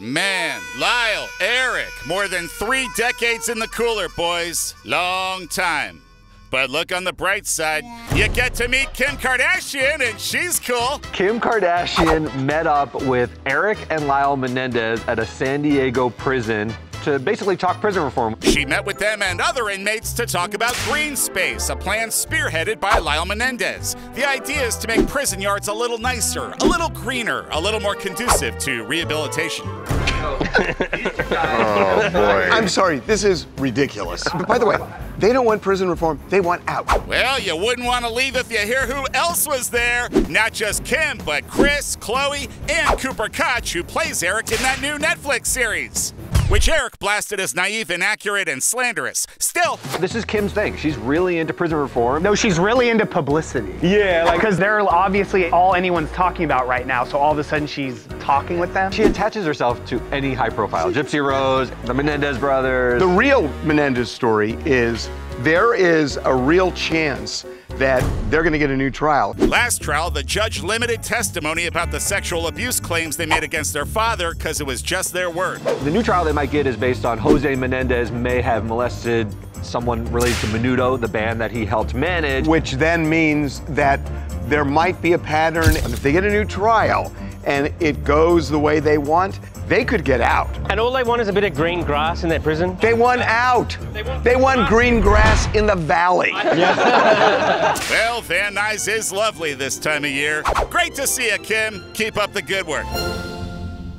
Man. Lyle, Eric, more than three decades in the cooler, boys. Long time. But look on the bright side. You get to meet Kim Kardashian, and she's cool. Kim Kardashian met up with Eric and Lyle Menendez at a San Diego prison to basically talk prison reform. She met with them and other inmates to talk about Green Space, a plan spearheaded by Lyle Menendez. The idea is to make prison yards a little nicer, a little greener, a little more conducive to rehabilitation. Oh, boy. I'm sorry, this is ridiculous. But by the way, they don't want prison reform, they want out. Well, you wouldn't want to leave if you hear who else was there. Not just Kim, but Chris, Chloe, and Cooper Koch, who plays Eric in that new Netflix series. Which Eric blasted as naive, inaccurate, and slanderous. Still, This is Kim's thing. She's really into prison reform. No, she's really into publicity. Yeah, like Because they're obviously all anyone's talking about right now, so all of a sudden she's talking with them. she attaches herself to any high profile. Gypsy Rose, the Menendez brothers. The real Menendez story is there is a real chance that they're going to get a new trial. last trial, the judge limited testimony about the sexual abuse claims they made against their father because it was just their word. The new trial they might get is based on Jose Menendez may have molested someone related to Menudo, the band that he helped manage. which then means that there might be a pattern. And if they get a new trial and it goes the way they want, they could get out. And all they want is a bit of green grass in their prison. They want out. They want green grass in the valley. Well, Van Nuys is lovely this time of year. Great to see you, Kim. Keep up the good work.